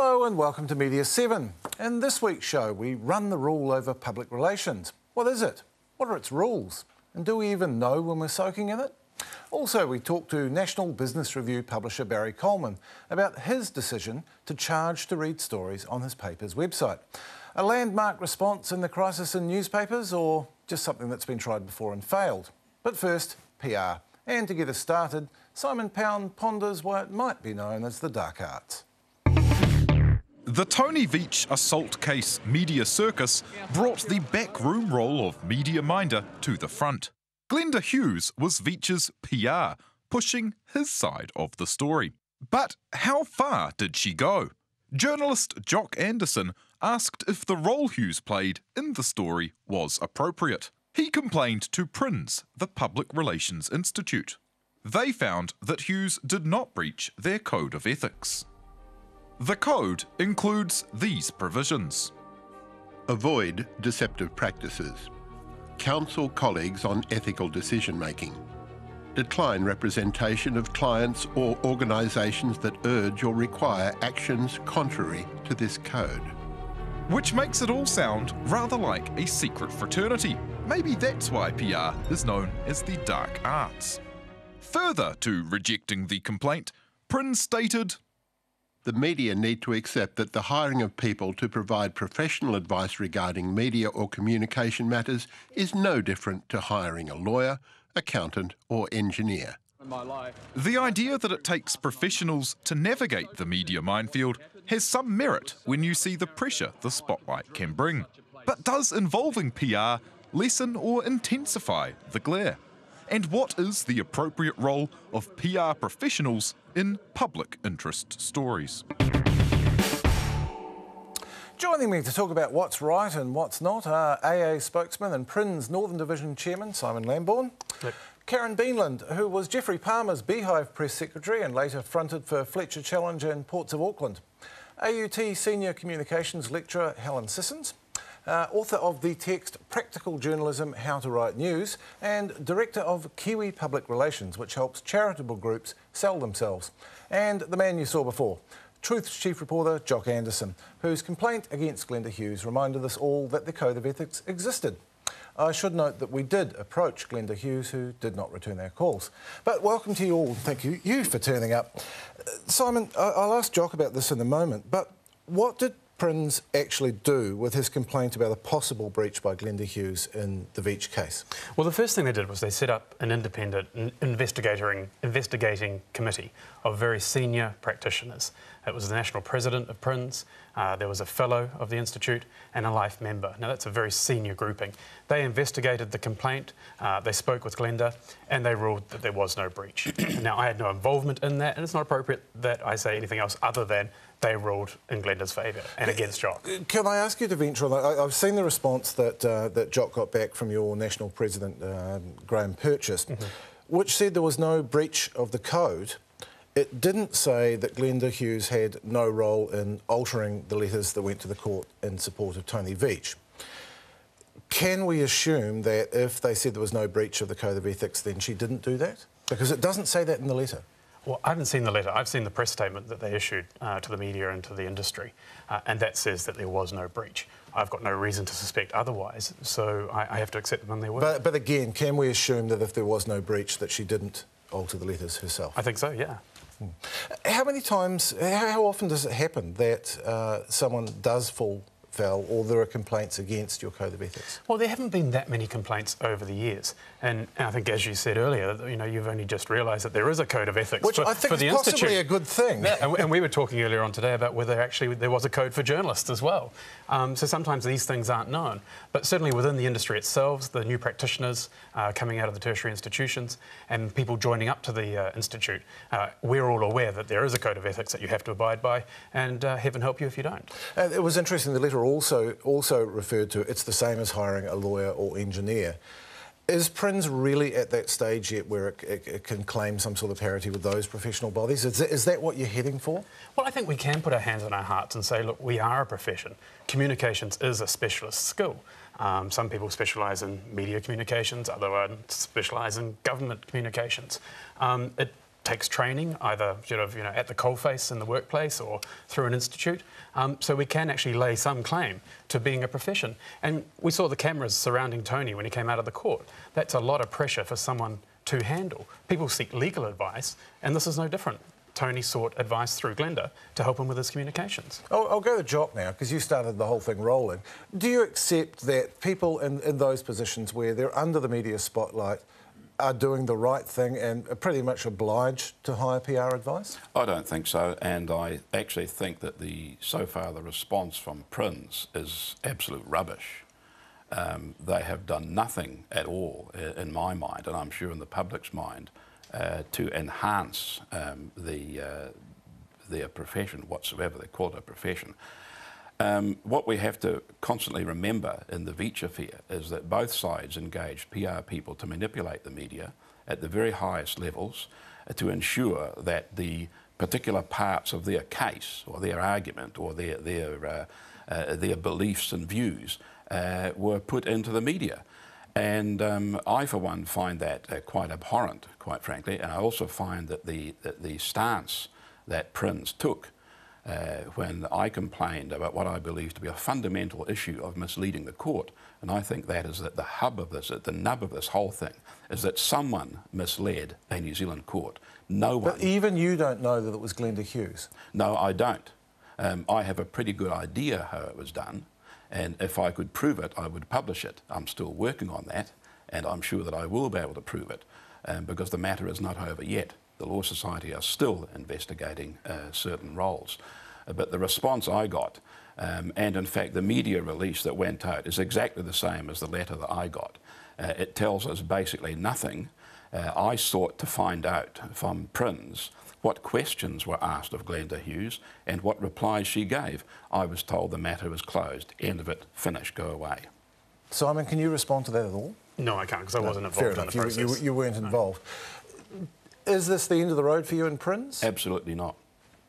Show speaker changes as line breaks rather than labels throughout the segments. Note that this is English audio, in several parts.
Hello and welcome to Media 7. In this week's show, we run the rule over public relations. What is it? What are its rules? And do we even know when we're soaking in it? Also, we talk to National Business Review publisher Barry Colman about his decision to charge to read stories on his paper's website. A landmark response in the crisis in newspapers, or just something that's been tried before and failed? But first, PR. And to get us started, Simon Pound ponders why it might be known as the dark arts.
The Tony Veitch assault case media circus brought the backroom role of media minder to the front. Glenda Hughes was Veitch's PR, pushing his side of the story. But how far did she go? Journalist Jock Anderson asked if the role Hughes played in the story was appropriate. He complained to PRINZ, the Public Relations Institute. They found that Hughes did not breach their code of ethics. The code includes these provisions.
Avoid deceptive practices. Counsel colleagues on ethical decision making. Decline representation of clients or organisations that urge or require actions contrary to this code.
Which makes it all sound rather like a secret fraternity. Maybe that's why PR is known as the dark arts. Further to rejecting the complaint, PRINZ stated
the media need to accept that the hiring of people to provide professional advice regarding media or communication matters is no different to hiring a lawyer, accountant, or engineer.
The idea that it takes professionals to navigate the media minefield has some merit when you see the pressure the spotlight can bring. But does involving PR lessen or intensify the glare? And what is the appropriate role of PR professionals in public interest stories?
Joining me to talk about what's right and what's not are AA spokesman and PRINZ Northern Division Chairman Simon Lambourne. Yep. Karen Beanland, who was Geoffrey Palmer's Beehive Press Secretary and later fronted for Fletcher Challenge and Ports of Auckland. AUT Senior Communications Lecturer Helen Sissons uh, author of the text Practical Journalism How to Write News, and director of Kiwi Public Relations, which helps charitable groups sell themselves. And the man you saw before, Truth's chief reporter Jock Anderson, whose complaint against Glenda Hughes reminded us all that the Code of Ethics existed. I should note that we did approach Glenda Hughes, who did not return our calls. But welcome to you all. Thank you, you for turning up. Uh, Simon, I'll ask Jock about this in a moment, but what did PRINZ actually do with his complaint about a possible breach by Glenda Hughes in the Veitch case?
Well, the first thing they did was they set up an independent investigating, investigating committee of very senior practitioners. It was the national president of PRINZ, uh, there was a fellow of the institute, and a life member. Now, that's a very senior grouping. They investigated the complaint, uh, they spoke with Glenda, and they ruled that there was no breach. now, I had no involvement in that, and it's not appropriate that I say anything else other than they ruled in Glenda's favour and against Jock.
Can I ask you to venture on that? I've seen the response that, uh, that Jock got back from your national president, uh, Graham Purchase, mm -hmm. which said there was no breach of the code. It didn't say that Glenda Hughes had no role in altering the letters that went to the court in support of Tony Veitch. Can we assume that if they said there was no breach of the Code of Ethics, then she didn't do that? Because it doesn't say that in the letter.
Well, I haven't seen the letter. I've seen the press statement that they issued uh, to the media and to the industry, uh, and that says that there was no breach. I've got no reason to suspect otherwise, so I, I have to accept them on their word.
But, but again, can we assume that if there was no breach, that she didn't alter the letters herself?
I think so, yeah.
Hmm. How many times, how often does it happen that uh, someone does fall fell or there are complaints against your code of ethics?
Well, there haven't been that many complaints over the years. And I think, as you said earlier, you know, you've only just realised that there is a code of ethics
Which
for,
I think
for the
is
Institute.
possibly a good thing.
Yeah, and, we were talking earlier on today about whether actually there was a code for journalists as well. Um, so sometimes these things aren't known. But certainly within the industry itself, the new practitioners uh, coming out of the tertiary institutions and people joining up to the uh, institute, uh, we're all aware that there is a code of ethics that you have to abide by, and uh, heaven help you if you don't.
it was interesting. The letter also also referred to it's the same as hiring a lawyer or engineer. Is PRINZ really at that stage yet where it, it, it, can claim some sort of parity with those professional bodies? Is that, is that what you're heading for?
Well, I think we can put our hands on our hearts and say, look, we are a profession. Communications is a specialist skill. Um, some people specialise in media communications, others specialise in government communications. Um, it takes training, either sort of you know at the coalface in the workplace or through an institute. Um, so we can actually lay some claim to being a profession. And we saw the cameras surrounding Tony when he came out of the court. That's a lot of pressure for someone to handle. People seek legal advice, and this is no different. Tony sought advice through Glenda to help him with his communications.
I'll, I'll go to Jock now, because you started the whole thing rolling. Do you accept that people in, in those positions where they're under the media spotlight are doing the right thing and are pretty much obliged to hire PR advice?
I don't think so, and I actually think that the so far the response from Prinz is absolute rubbish. Um, they have done nothing at all, in my mind, and I'm sure in the public's mind, uh, to enhance um, the, uh, their profession whatsoever. They call it a profession. Um, what we have to constantly remember in the Veitch affair is that both sides engaged PR people to manipulate the media at the very highest levels uh, to ensure that the particular parts of their case or their argument or their, their, uh, uh, their beliefs and views uh, were put into the media. And um, I, for one, find that uh, quite abhorrent, quite frankly. And I also find that the, that the stance that Prinz took uh, when I complained about what I believe to be a fundamental issue of misleading the court, and I think that is at the hub of this, at the nub of this whole thing, is that someone misled a New Zealand court. No one.
But even you don't know that it was Glenda Hughes.
No, I don't. Um, I have a pretty good idea how it was done. And if I could prove it, I would publish it. I'm still working on that, and I'm sure that I will be able to prove it um, because the matter is not over yet. The Law Society are still investigating uh, certain roles. Uh, but the response I got, um, and in fact the media release that went out, is exactly the same as the letter that I got. Uh, it tells us basically nothing. Uh, I sought to find out from Prinz what questions were asked of Glenda Hughes and what replies she gave. I was told the matter was closed. End of it. Finish. Go away.
Simon, can you respond to that at all?
No, I can't because I no, wasn't involved in the process.
You, you, you weren't involved. No. Is this the end of the road for you and PRINZ?
Absolutely not.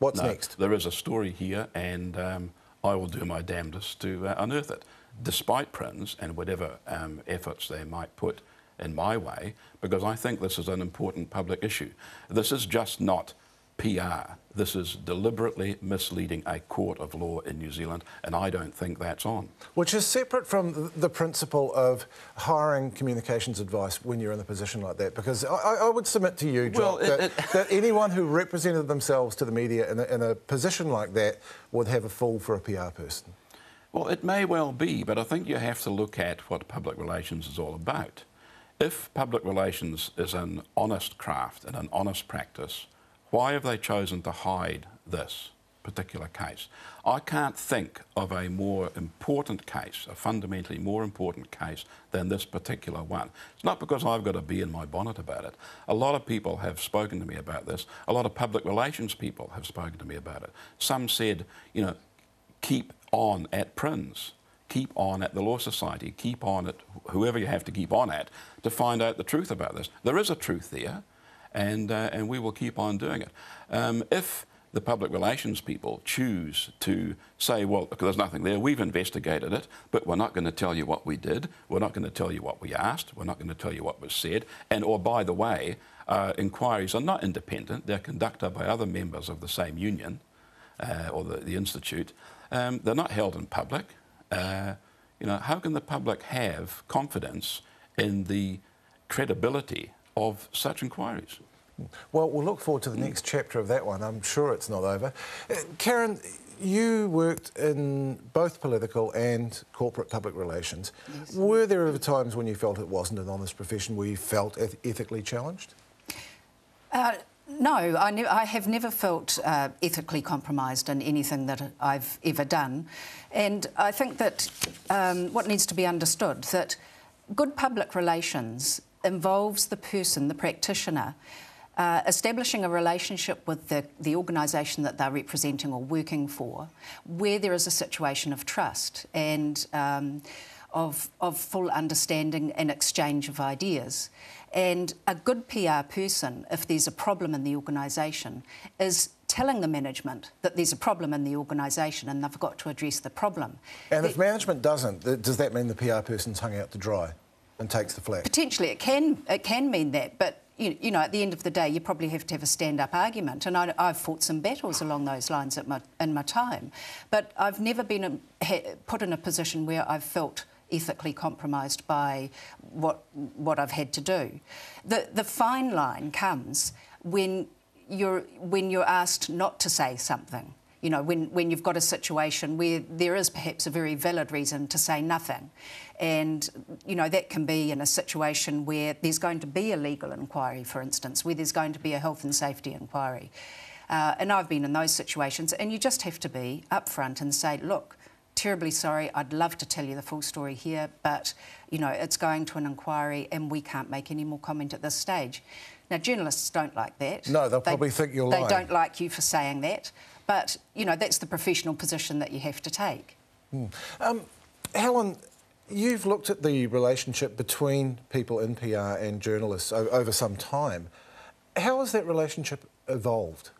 What's
no,
next?
There is a story here, and um, I will do my damnedest to uh, unearth it, despite PRINZ and whatever um, efforts they might put in my way, because I think this is an important public issue. This is just not PR. This is deliberately misleading a court of law in New Zealand, and I don't think that's on.
Which is separate from the principle of hiring communications advice when you're in a position like that, because I, I would submit to you, Jock, well, that, it... that, anyone who represented themselves to the media in a, in a position like that would have a fall for a PR person.
Well, it may well be, but I think you have to look at what public relations is all about. If public relations is an honest craft and an honest practice, why have they chosen to hide this particular case? I can't think of a more important case, a fundamentally more important case than this particular one. It's not because I've got a bee in my bonnet about it. A lot of people have spoken to me about this. A lot of public relations people have spoken to me about it. Some said, you know, keep on at Prinz keep on at the Law Society, keep on at whoever you have to keep on at to find out the truth about this. There is a truth there and, uh, and we will keep on doing it. Um, if the public relations people choose to say, well, look, there's nothing there, we've investigated it, but we're not going to tell you what we did, we're not going to tell you what we asked, we're not going to tell you what was said, and or by the way, uh, inquiries are not independent, they're conducted by other members of the same union uh, or the, the institute. Um, they're not held in public. Uh, you know, how can the public have confidence in the credibility of such inquiries.
Well, we'll look forward to the next chapter of that one. I'm sure it's not over. Uh, Karen, you worked in both political and corporate public relations. Yes. Were there ever times when you felt it wasn't an honest profession where you felt eth ethically challenged?
Uh, no, I, I, have never felt uh, ethically compromised in anything that I've ever done. And I think that um, what needs to be understood that good public relations involves the person, the practitioner, uh, establishing a relationship with the, the organisation that they're representing or working for, where there is a situation of trust and um, of, of full understanding and exchange of ideas. And a good PR person, if there's a problem in the organisation, is telling the management that there's a problem in the organisation and they've got to address the problem.
And if management doesn't, does that mean the PR person's hung out to dry? And takes the flak.
Potentially, it can it can mean that, but you, you, know, at the end of the day, you probably have to have a stand-up argument, and I, have fought some battles along those lines my, in my time, but I've never been a, ha, put in a position where I've felt ethically compromised by what what I've had to do. The the fine line comes when you're when you're asked not to say something you know, when, when you've got a situation where there is perhaps a very valid reason to say nothing. And, you know, that can be in a situation where there's going to be a legal inquiry, for instance, where there's going to be a health and safety inquiry. Uh, and I've been in those situations, and you just have to be upfront and say, look, terribly sorry, I'd love to tell you the full story here, but, you know, it's going to an inquiry and we can't make any more comment at this stage. Now, journalists don't like that.
No, they'll they, probably think you're
they
lying.
They don't like you for saying that. But, you know, that's the professional position that you have to take.
Mm. Um, Helen, you've looked at the relationship between people in PR and journalists over some time. How has that relationship evolved?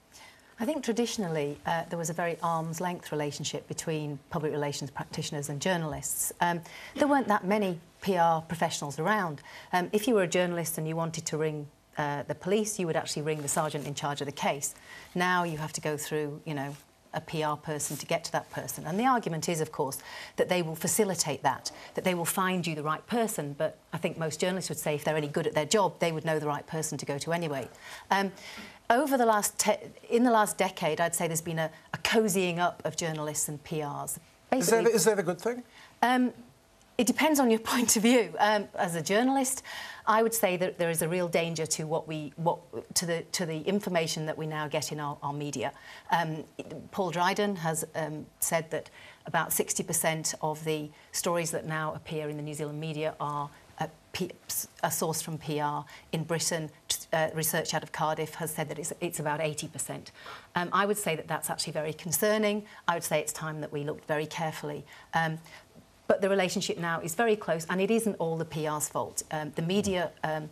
I think traditionally uh, there was a very arm's length relationship between public relations practitioners and journalists. Um, there weren't that many PR professionals around. Um, if you were a journalist and you wanted to ring uh, the police, you would actually ring the sergeant in charge of the case. Now you have to go through, you know, a PR person to get to that person. And the argument is, of course, that they will facilitate that, that they will find you the right person. But I think most journalists would say if they're any good at their job, they would know the right person to go to anyway. Um, over the last, in the last decade, I'd say there's been a, a cozying up of journalists and PRs.
Is that, is that a good thing? Um,
it depends on your point of view. Um, as a journalist, I would say that there is a real danger to what we, what, to the to the information that we now get in our, our media. Um, Paul Dryden has um, said that about 60% of the stories that now appear in the New Zealand media are uh, a source from PR in Britain, uh, research out of Cardiff has said that it's, it's about 80%. Um, I would say that that's actually very concerning. I would say it's time that we looked very carefully. Um, but the relationship now is very close, and it isn't all the PR's fault. Um, the media um,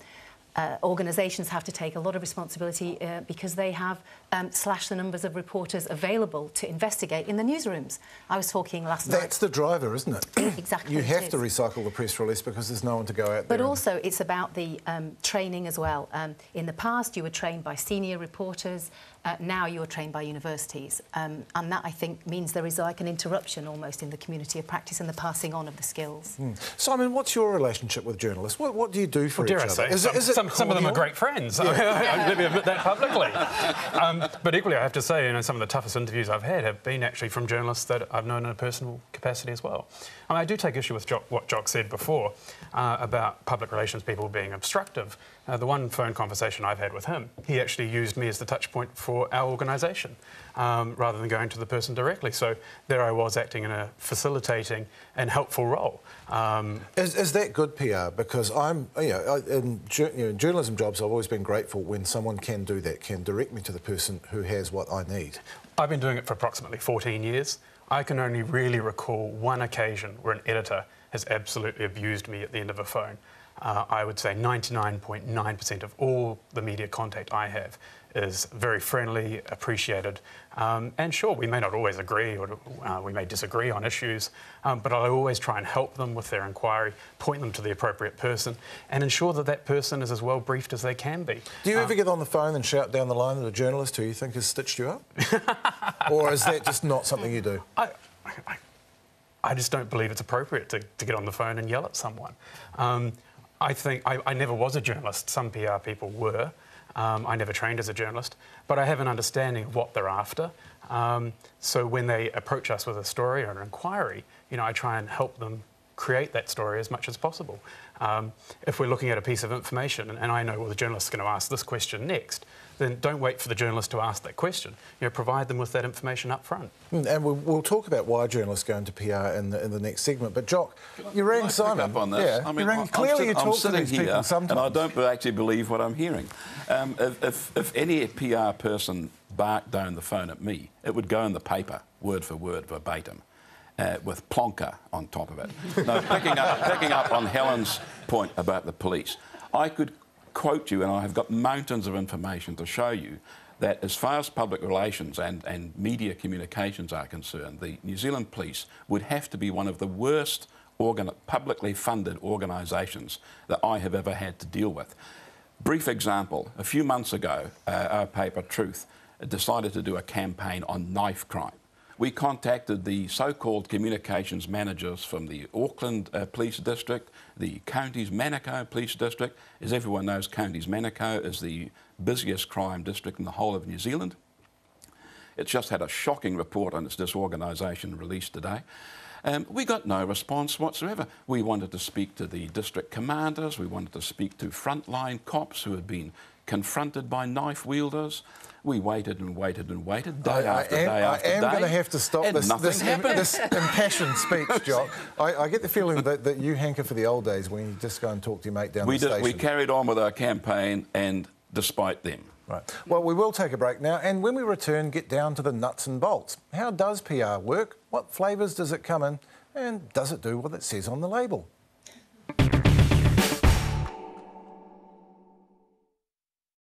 uh, organisations have to take a lot of responsibility uh, because they have um, slashed the numbers of reporters available to investigate in the newsrooms. I was talking last
That's
night.
That's the driver, isn't it?
exactly.
You have to recycle the press release because there's no one to go out
but
there.
But also, it's about the um, training as well. Um, in the past, you were trained by senior reporters. Uh, now you're trained by universities. Um, and that, I think, means there is like an interruption almost in the community of practice and the passing on of the skills.
Mm. Simon, what's your relationship with journalists? What, what do you do for
well,
each
other?
Say,
is some, it, is some, some, of them are great friends. Yeah. Let me admit that publicly. Um, but equally, I have to say, you know, some of the toughest interviews I've had have been actually from journalists that I've known in a personal capacity as well. I mean, I do take issue with Jock, what Jock said before uh, about public relations people being obstructive. Uh, the one phone conversation I've had with him, he actually used me as the touch point for our organisation um, rather than going to the person directly. So there I was acting in a facilitating and helpful role.
Um, is, is, that good PR? Because I'm, you know, in, you know, in journalism jobs, I've always been grateful when someone can do that, can direct me to the person who has what I need.
I've been doing it for approximately 14 years. I can only really recall one occasion where an editor has absolutely abused me at the end of a phone. Uh, I would say 99.9% of all the media contact I have is very friendly, appreciated. Um, and sure, we may not always agree or uh, we may disagree on issues, um, but I always try and help them with their inquiry, point them to the appropriate person, and ensure that that person is as well briefed as they can be.
Do you ever um, get on the phone and shout down the line at a journalist who you think has stitched you up? or is that just not something you do?
I, I, I just don't believe it's appropriate to, to, get on the phone and yell at someone. Um, I think I, I, never was a journalist. Some PR people were. Um, I never trained as a journalist, but I have an understanding of what they're after. Um, so when they approach us with a story or an inquiry, you know, I try and help them create that story as much as possible. Um, if we're looking at a piece of information and, and I know well the journalist is going to ask this question next, then don't wait for the journalist to ask that question. You know, provide them with that information up front.
Hmm, and we'll, we'll talk about why journalists go into PR in the, in the next segment. But Jock, you rang Simon.
Up on this?
Yeah,
I mean,
you rang, clearly
I'm,
you talk
to
these people sometimes.
and I don't actually believe what I'm hearing. Um, if, if, if any PR person barked down the phone at me, it would go in the paper, word for word, verbatim. Uh, with plonker on top of it. now, picking up, picking up on Helen's point about the police, I could quote you, and I have got mountains of information to show you that as far as public relations and, and media communications are concerned, the New Zealand Police would have to be one of the worst organ- publicly funded organisations that I have ever had to deal with. Brief example a few months ago, uh, our paper Truth decided to do a campaign on knife crime. We contacted the so called communications managers from the Auckland uh, Police District, the Counties Manukau Police District. As everyone knows, Counties Manukau is the busiest crime district in the whole of New Zealand. It's just had a shocking report on its disorganisation released today. Um, we got no response whatsoever. We wanted to speak to the district commanders, we wanted to speak to frontline cops who had been confronted by knife wielders. We waited and waited and waited, day
I,
after
I am,
day after
I am going to have to stop this, this, this impassioned speech, Jock. I, I get the feeling that, that you hanker for the old days when you just go and talk to your mate down
we,
the
did,
station.
we carried on with our campaign, and despite them,
Right. Well, we will take a break now, and when we return, get down to the nuts and bolts. How does PR work? What flavours does it come in? And does it do what it says on the label?